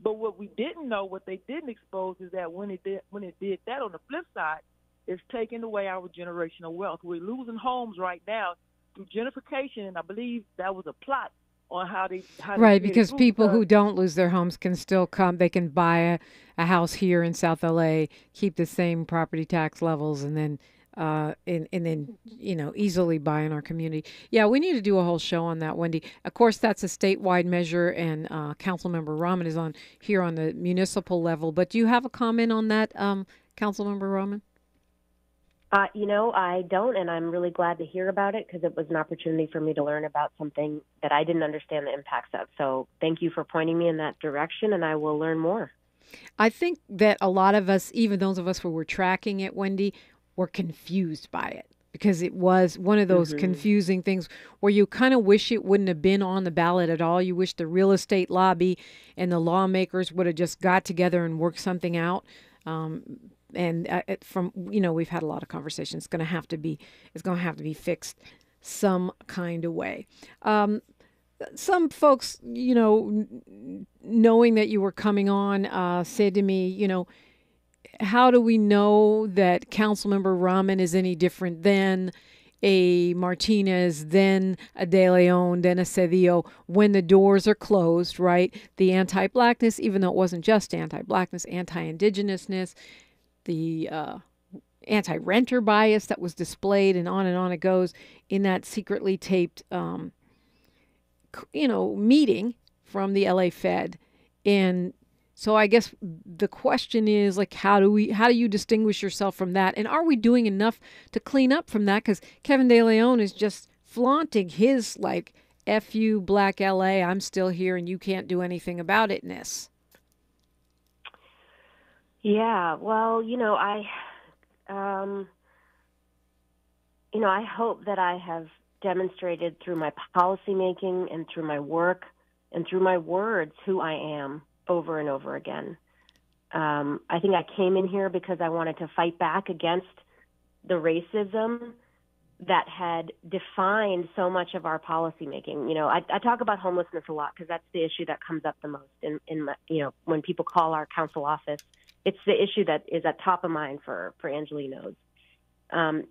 But what we didn't know, what they didn't expose, is that when it did when it did that, on the flip side, it's taking away our generational wealth. We're losing homes right now through gentrification, and I believe that was a plot on how they how right they because people who don't lose their homes can still come they can buy a, a house here in south la keep the same property tax levels and then uh, and, and then you know easily buy in our community. Yeah, we need to do a whole show on that, Wendy. Of course, that's a statewide measure, and uh, Councilmember Raman is on here on the municipal level. But do you have a comment on that, um, Councilmember Raman? Uh, you know, I don't, and I'm really glad to hear about it because it was an opportunity for me to learn about something that I didn't understand the impacts of. So, thank you for pointing me in that direction, and I will learn more. I think that a lot of us, even those of us who were tracking it, Wendy, were confused by it because it was one of those mm-hmm. confusing things where you kind of wish it wouldn't have been on the ballot at all. You wish the real estate lobby and the lawmakers would have just got together and worked something out. Um, and uh, from you know we've had a lot of conversations. It's going to have to be it's going to have to be fixed some kind of way. Um, some folks, you know, knowing that you were coming on, uh, said to me, you know, how do we know that Councilmember Raman is any different than a Martinez, then a De Leon, then a Cedillo when the doors are closed, right? The anti blackness, even though it wasn't just anti blackness, anti indigenousness, the uh, anti renter bias that was displayed, and on and on it goes in that secretly taped, um, you know, meeting from the LA Fed. And so I guess the question is like how do we how do you distinguish yourself from that? And are we doing enough to clean up from that? Cuz Kevin De Leon is just flaunting his like F you black LA I'm still here and you can't do anything about it ness. Yeah, well, you know, I um you know, I hope that I have demonstrated through my policy making and through my work and through my words who I am over and over again. Um, I think I came in here because I wanted to fight back against the racism that had defined so much of our policymaking. You know, I, I talk about homelessness a lot because that's the issue that comes up the most in, in my, you know, when people call our council office. It's the issue that is at top of mind for for Angelenos. Um,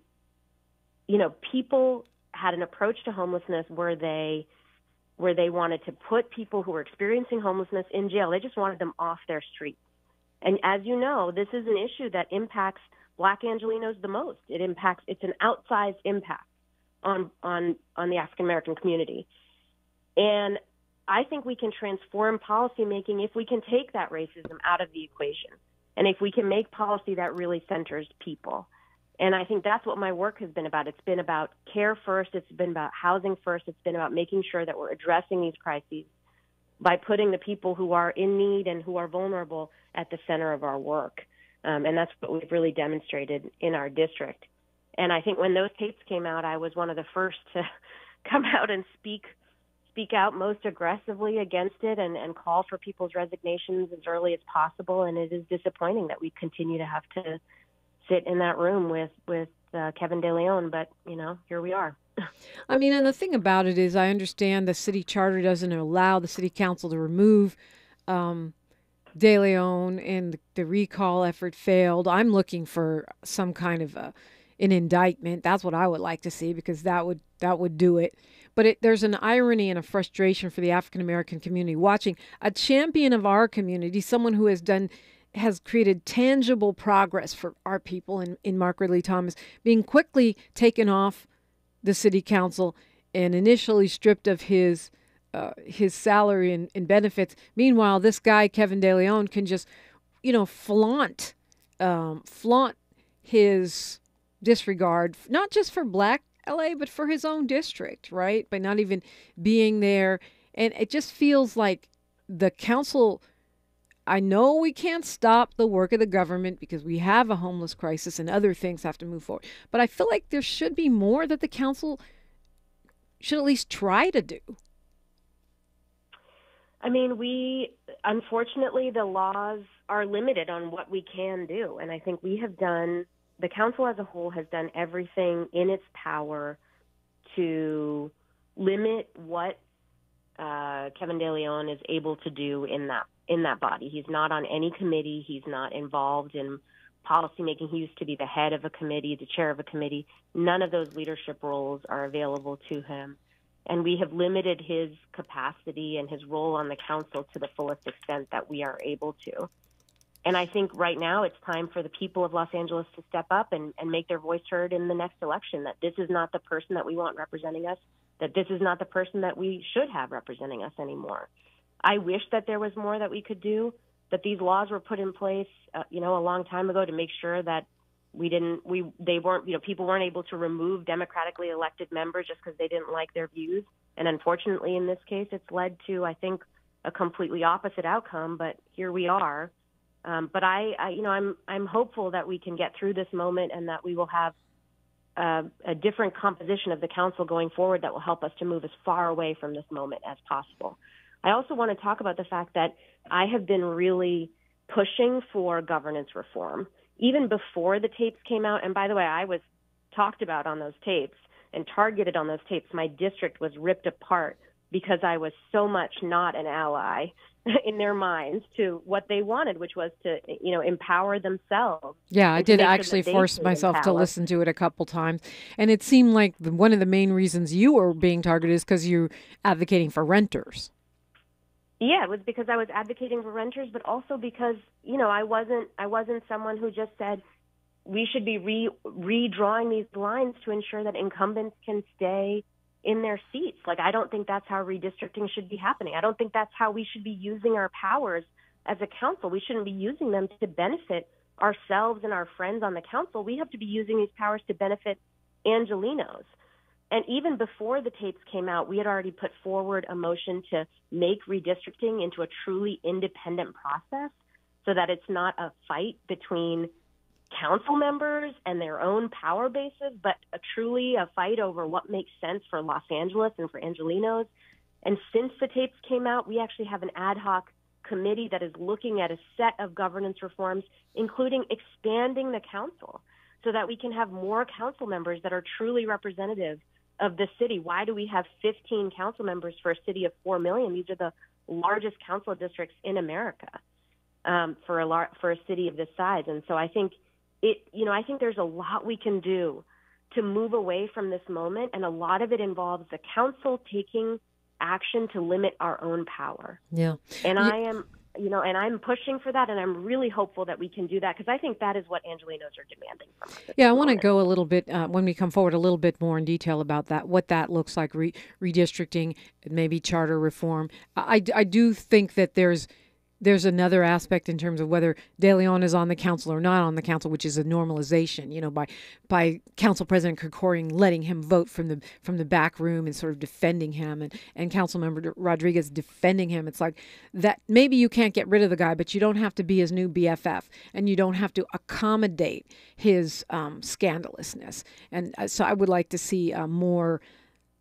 you know, people had an approach to homelessness where they where they wanted to put people who were experiencing homelessness in jail. They just wanted them off their streets. And as you know, this is an issue that impacts black Angelinos the most. It impacts it's an outsized impact on on on the African American community. And I think we can transform policymaking if we can take that racism out of the equation. And if we can make policy that really centers people. And I think that's what my work has been about. It's been about care first, it's been about housing first, it's been about making sure that we're addressing these crises by putting the people who are in need and who are vulnerable at the center of our work. Um, and that's what we've really demonstrated in our district. And I think when those tapes came out, I was one of the first to come out and speak speak out most aggressively against it and, and call for people's resignations as early as possible. And it is disappointing that we continue to have to sit in that room with with uh, Kevin De Leon, but you know, here we are. I mean, and the thing about it is, I understand the city charter doesn't allow the city council to remove um, De Leon, and the, the, recall effort failed. I'm looking for some kind of a, an indictment. That's what I would like to see because that would that would do it. But it, there's an irony and a frustration for the African American community watching a champion of our community, someone who has done has created tangible progress for our people in, in Mark Ridley Thomas being quickly taken off the city council and initially stripped of his uh, his salary and, and, benefits. Meanwhile, this guy Kevin De Leon can just, you know, flaunt um, flaunt his disregard not just for Black LA but for his own district, right? By not even being there, and it just feels like the council I know we can't stop the work of the government because we have a homeless crisis and other things have to move forward. But I feel like there should be more that the council should at least try to do. I mean, we unfortunately the laws are limited on what we can do, and I think we have done the council as a whole has done everything in its power to limit what uh, Kevin De Leon is able to do in that in that body. He's not on any committee. He's not involved in policymaking. He used to be the head of a committee, the chair of a committee. None of those leadership roles are available to him. And we have limited his capacity and his role on the council to the fullest extent that we are able to. And I think right now it's time for the people of Los Angeles to step up and, and make their voice heard in the next election that this is not the person that we want representing us, that this is not the person that we should have representing us anymore. I wish that there was more that we could do, that these laws were put in place, uh, you know, a long time ago to make sure that we didn't, we, they weren't, you know, people weren't able to remove democratically elected members just because they didn't like their views. And unfortunately, in this case, it's led to, I think, a completely opposite outcome. But here we are. Um, but I, I, you know, I'm, I'm hopeful that we can get through this moment and that we will have uh, a different composition of the council going forward that will help us to move as far away from this moment as possible. I also want to talk about the fact that I have been really pushing for governance reform even before the tapes came out. And by the way, I was talked about on those tapes and targeted on those tapes. My district was ripped apart because I was so much not an ally in their minds to what they wanted, which was to, you know, empower themselves. Yeah, I did sure actually force myself to listen to it a couple times, and it seemed like the, one of the main reasons you were being targeted is because you're advocating for renters. Yeah, it was because I was advocating for renters, but also because you know I wasn't I wasn't someone who just said we should be re redrawing these lines to ensure that incumbents can stay in their seats. Like I don't think that's how redistricting should be happening. I don't think that's how we should be using our powers as a council. We shouldn't be using them to benefit ourselves and our friends on the council. We have to be using these powers to benefit Angelinos. And even before the tapes came out, we had already put forward a motion to make redistricting into a truly independent process so that it's not a fight between council members and their own power bases, but a truly a fight over what makes sense for Los Angeles and for Angelinos. And since the tapes came out, we actually have an ad hoc committee that is looking at a set of governance reforms, including expanding the council so that we can have more council members that are truly representative of the city. Why do we have 15 council members for a city of 4 million? These are the largest council districts in America um, for a lar- for a city of this size. And so I think it, you know, I think there's a lot we can do to move away from this moment, and a lot of it involves the council taking action to limit our own power. Yeah. And Ye- I am, you know, and I'm pushing for that, and I'm really hopeful that we can do that because I think that is what Angelinos are demanding from us. Yeah, I want to go a little bit uh, when we come forward a little bit more in detail about that, what that looks like, re- redistricting, maybe charter reform. I, I do think that there's there's another aspect in terms of whether De Leon is on the council or not on the council, which is a normalization. You know, by by Council President Krekorian letting him vote from the from the back room and sort of defending him, and and Council Member Rodriguez defending him. It's like that. Maybe you can't get rid of the guy, but you don't have to be his new BFF, and you don't have to accommodate his um, scandalousness. And uh, so I would like to see uh, more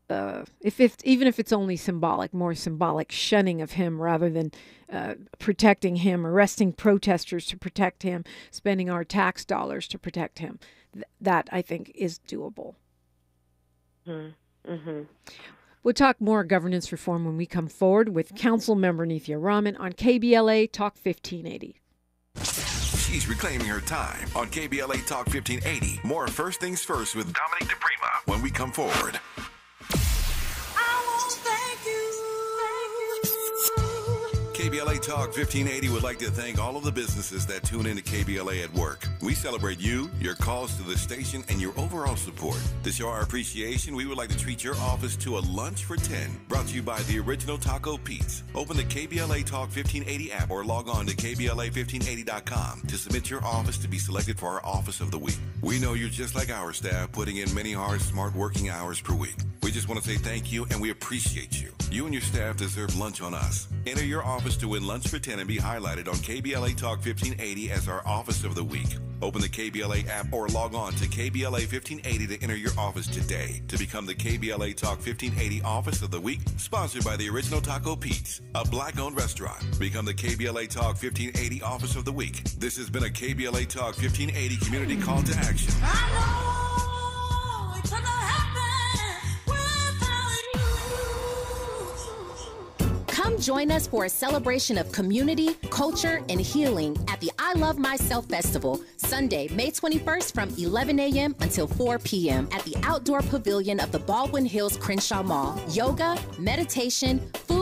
uh, if if even if it's only symbolic, more symbolic shunning of him rather than uh, protecting him, arresting protesters to protect him, spending our tax dollars to protect him. Th- that I think is doable. Mm-hmm. We'll talk more governance reform when we come forward with Council Member Nithya Raman on KBLA Talk 1580. She's reclaiming her time on KBLA Talk 1580. More First Things First with Dominique DiPrima when we come forward. KBLA Talk 1580 would like to thank all of the businesses that tune into KBLA at work. We celebrate you, your calls to the station, and your overall support. To show our appreciation, we would like to treat your office to a lunch for 10, brought to you by the original Taco Pete's. Open the KBLA Talk 1580 app or log on to KBLA1580.com to submit your office to be selected for our Office of the Week. We know you're just like our staff, putting in many hard, smart working hours per week. We just want to say thank you and we appreciate you. You and your staff deserve lunch on us. Enter your office to win lunch for 10 and be highlighted on KBLA Talk 1580 as our Office of the Week. Open the KBLA app or log on to KBLA 1580 to enter your office today to become the KBLA Talk 1580 Office of the Week, sponsored by the Original Taco Pete's, a black owned restaurant. Become the KBLA Talk 1580 Office of the Week. This has been a KBLA Talk 1580 community call to action. Come join us for a celebration of community, culture, and healing at the I Love Myself Festival, Sunday, May 21st from 11 a.m. until 4 p.m. at the Outdoor Pavilion of the Baldwin Hills Crenshaw Mall. Yoga, meditation, food,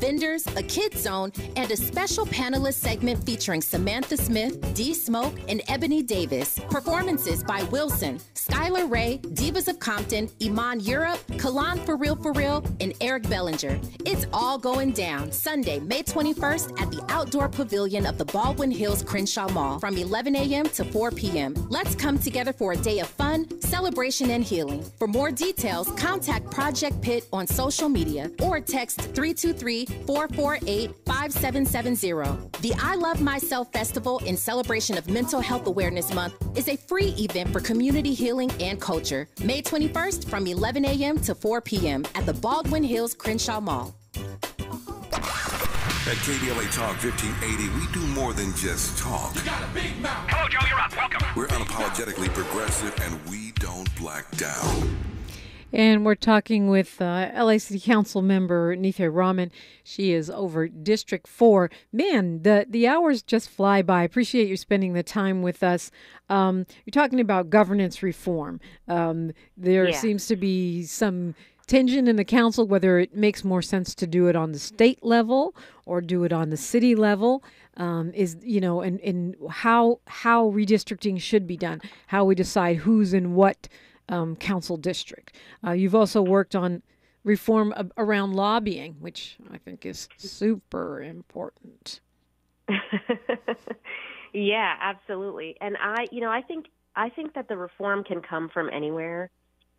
vendors, a kids zone, and a special panelist segment featuring Samantha Smith, D Smoke, and Ebony Davis. Performances by Wilson, Skylar Ray, Divas of Compton, Iman Europe, Kalan For Real For Real, and Eric Bellinger. It's all going down Sunday, May 21st at the Outdoor Pavilion of the Baldwin Hills Crenshaw Mall from 11 a.m. to 4 p.m. Let's come together for a day of fun, celebration, and healing. For more details, contact Project Pit on social media or text 323 448 5770. The I Love Myself Festival in celebration of Mental Health Awareness Month is a free event for community healing and culture. May 21st from 11 a.m. to 4 p.m. at the Baldwin Hills Crenshaw Mall. At KBLA Talk 1580, we do more than just talk. Hello, Joe, you're up. Welcome. We're unapologetically progressive and we don't black down. And we're talking with uh, LA City Council member Nithya Raman. She is over District 4. Man, the, the hours just fly by. I appreciate you spending the time with us. Um, you're talking about governance reform. Um, there Yeah. seems to be some tension in the council whether it makes more sense to do it on the state level or do it on the city level um, is you know and, and how how redistricting should be done how we decide who's in what um, council district uh, you've also worked on reform ab- around lobbying which i think is super important Yeah, absolutely. And I, you know, I think I think that the reform can come from anywhere.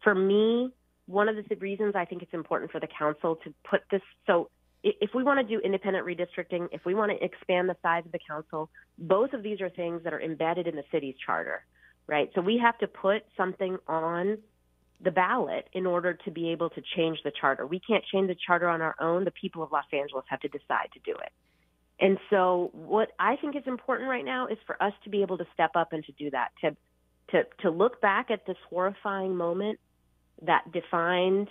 For me, one of the reasons I think it's important for the council to put this so if we want to do independent redistricting, if we want to expand the size of the council, both of these are things that are embedded in the city's charter, right? So we have to put something on the ballot in order to be able to change the charter. We can't change the charter on our own. The people of Los Angeles have to decide to do it. And so what I think is important right now is for us to be able to step up and to do that, to to to look back at this horrifying moment that defined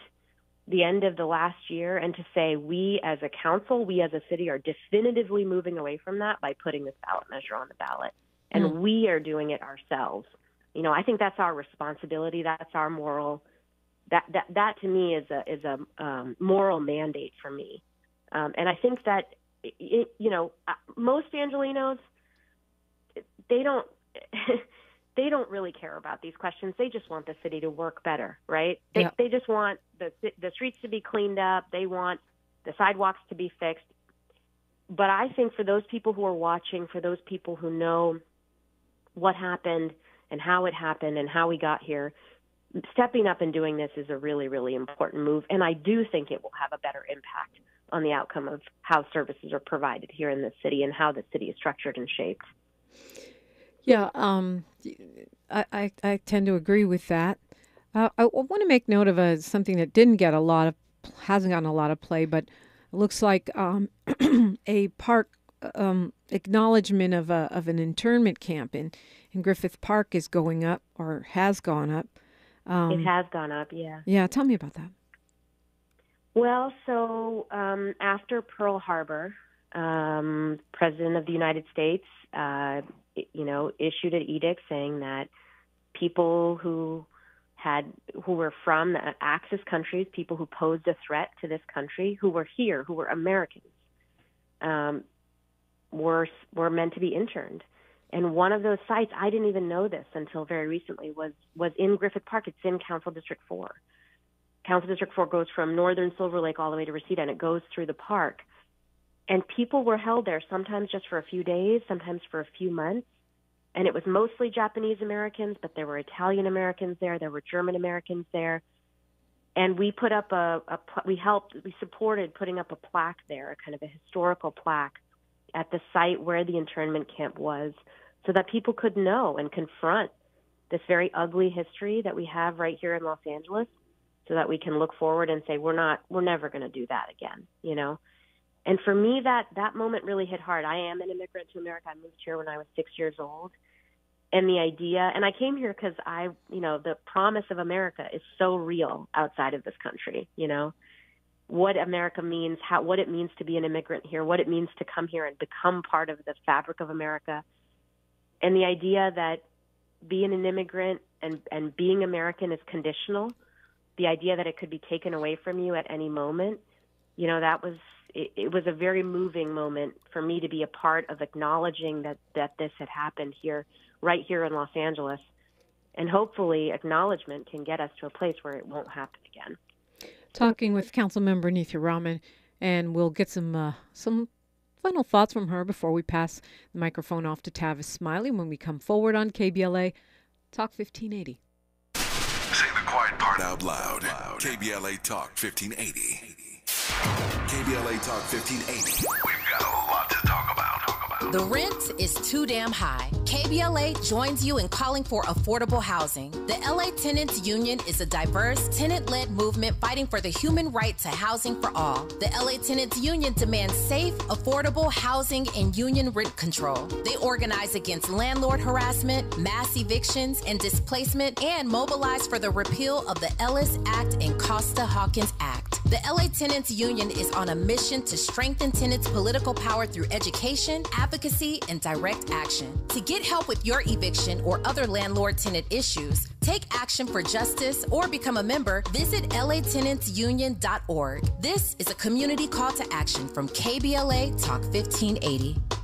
the end of the last year and to say we as a council, we as a city are definitively moving away from that by putting this ballot measure on the ballot. And Mm. we are doing it ourselves. You know, I think that's our responsibility, that's our moral that that that to me is a is a um, moral mandate for me. Um, and I think that it, you know, uh, most Angelinos, they don't, they don't really care about these questions. They just want the city to work better, right? They, Yeah. they just want the the streets to be cleaned up. They want the sidewalks to be fixed. But I think for those people who are watching, for those people who know what happened and how it happened and how we got here, stepping up and doing this is a really, really important move. And I do think it will have a better impact on the outcome of how services are provided here in the city and how the city is structured and shaped. Yeah, um, I, I, I tend to agree with that. Uh, I, want to make note of a, something that didn't get a lot of, hasn't gotten a lot of play, but it looks like um, a park um, acknowledgement of a of an internment camp in, in Griffith Park is going up or has gone up. Um, it has gone up, yeah. Yeah, tell me about that. Well, so um, after Pearl Harbor, um, President of the United States, uh, you know, issued an edict saying that people who had who were from the Axis countries, people who posed a threat to this country, who were here, who were Americans, um, were were meant to be interned. And one of those sites, I didn't even know this until very recently, was was in Griffith Park. It's in Council District Four. Council District 4 goes from northern Silver Lake all the way to Reseda, and it goes through the park. And people were held there sometimes just for a few days, sometimes for a few months. And it was mostly Japanese Americans, but there were Italian Americans there, there were German Americans there. And we put up a, a we helped, we supported putting up a plaque there, a kind of a historical plaque at the site where the internment camp was, so that people could know and confront this very ugly history that we have right here in Los Angeles so that we can look forward and say we're not we're never going to do that again you know? And for me that that moment really hit hard. I am an immigrant to america. I moved here when i was six years old. And the idea and i came here because i you know the promise of america is so real outside of this country you know what america means how what it means to be an immigrant here what it means to come here and become part of the fabric of america and the idea that being an immigrant and and being american is conditional the idea that it could be taken away from you at any moment, you know, that was it, it was a very moving moment for me to be a part of acknowledging that that this had happened here, right here in Los Angeles, and hopefully acknowledgement can get us to a place where it won't happen again. Talking with Council Member Nithya Raman, and we'll get some uh, some final thoughts from her before we pass the microphone off to Tavis Smiley when we come forward on KBLA Talk 1580. Say the quiet part out loud. KBLA Talk 1580. KBLA Talk 1580. We've got a lot to talk about. The rent is too damn high. KBLA joins you in calling for affordable housing. The LA Tenants Union is a diverse, tenant led movement fighting for the human right to housing for all. The LA Tenants Union demands safe, affordable housing and union rent control. They organize against landlord harassment, mass evictions, and displacement, and mobilize for the repeal of the Ellis Act and Costa Hawkins Act. The LA Tenants Union is on a mission to strengthen tenants' political power through education, advocacy, and direct action. To get help with your eviction or other landlord tenant issues, take action for justice, or become a member, visit latenantsunion.org. This is a community call to action from KBLA Talk 1580.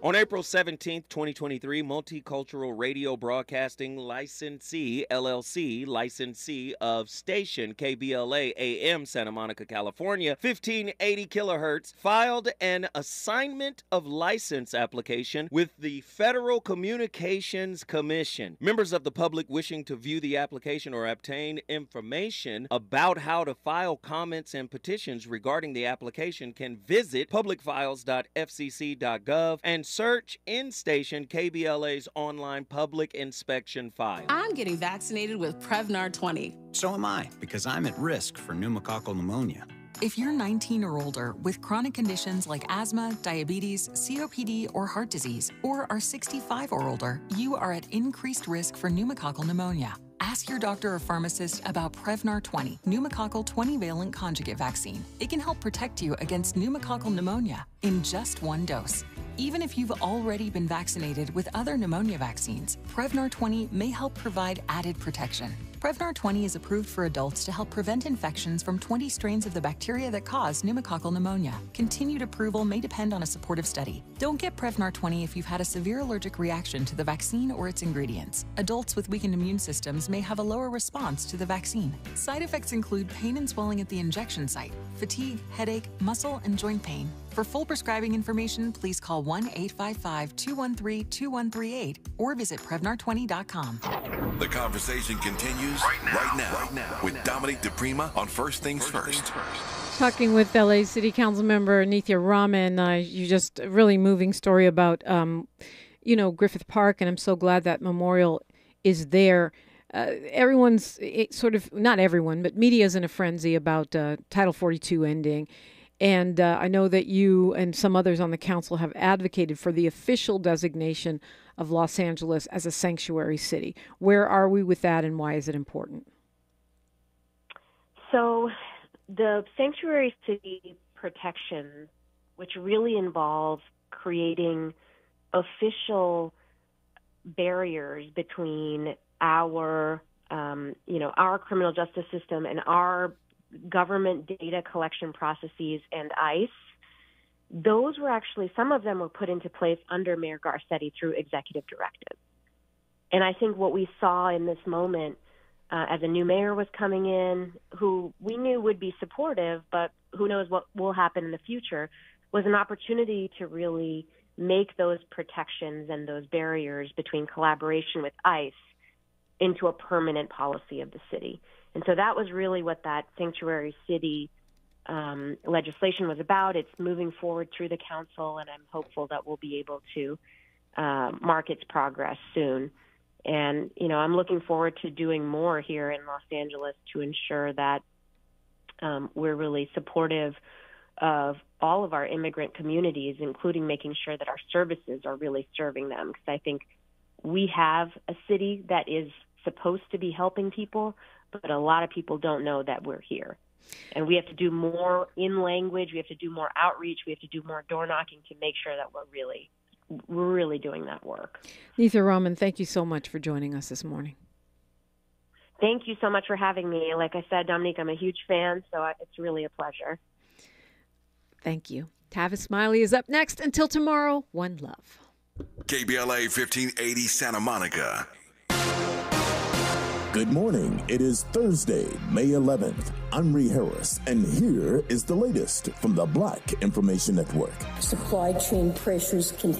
On April 17, 2023, Multicultural Radio Broadcasting Licensee LLC, licensee of station KBLA AM Santa Monica, California, 1580 kilohertz, filed an assignment of license application with the Federal Communications Commission. Members of the public wishing to view the application or obtain information about how to file comments and petitions regarding the application can visit publicfiles.fcc.gov and search in station KBLA's online public inspection file. I'm getting vaccinated with Prevnar 20. So am I, because I'm at risk for pneumococcal pneumonia. If you're 19 or older with chronic conditions like asthma, diabetes, COPD, or heart disease, or are 65 or older, you are at increased risk for pneumococcal pneumonia. Ask your doctor or pharmacist about Prevnar 20, pneumococcal 20 valent conjugate vaccine. It can help protect you against pneumococcal pneumonia in just one dose. Even if you've already been vaccinated with other pneumonia vaccines, Prevnar 20 may help provide added protection. Prevnar 20 is approved for adults to help prevent infections from 20 strains of the bacteria that cause pneumococcal pneumonia. Continued approval may depend on a supportive study. Don't get Prevnar 20 if you've had a severe allergic reaction to the vaccine or its ingredients. Adults with weakened immune systems may have a lower response to the vaccine. Side effects include pain and swelling at the injection site, fatigue, headache, muscle, and joint pain. For full prescribing information, please call 1 855 213 2138 or visit Prevnar20.com. The conversation continues right now, right now, right now with Dominique DiPrima on First Things First. Talking with LA City Council member Nithya Raman, uh, you just a really moving story about, um, you know, Griffith Park, and I'm so glad that memorial is there. Uh, everyone's sort of not everyone, but media is in a frenzy about uh, Title 42 ending. And uh, I know that you and some others on the council have advocated for the official designation of Los Angeles as a sanctuary city. Where are we with that, and why is it important? So, the sanctuary city protection, which really involves creating official barriers between our, um, you know, our criminal justice system and our government data collection processes and ICE, those were actually, some of them were put into place under Mayor Garcetti through executive directive. And I think what we saw in this moment uh, as a new mayor was coming in, who we knew would be supportive, but who knows what will happen in the future, was an opportunity to really make those protections and those barriers between collaboration with ICE into a permanent policy of the city. And so that was really what that sanctuary city um, legislation was about. It's moving forward through the council, and I'm hopeful that we'll be able to uh, mark its progress soon. And, you know, I'm looking forward to doing more here in Los Angeles to ensure that um, we're really supportive of all of our immigrant communities, including making sure that our services are really serving them. Because I think we have a city that is supposed to be helping people, but a lot of people don't know that we're here. And we have to do more in language. We have to do more outreach. We have to do more door knocking to make sure that we're really, we're really doing that work. Nithya Raman, thank you so much for joining us this morning. Thank you so much for having me. Like I said, Dominique, I'm a huge fan, so it's really a pleasure. Thank you. Tavis Smiley is up next. Until tomorrow, one love. KBLA 1580 Santa Monica. Good morning. It is Thursday, May 11th. I'm Ree Harris, and here is the latest from the Black Information Network. Supply chain pressures continue.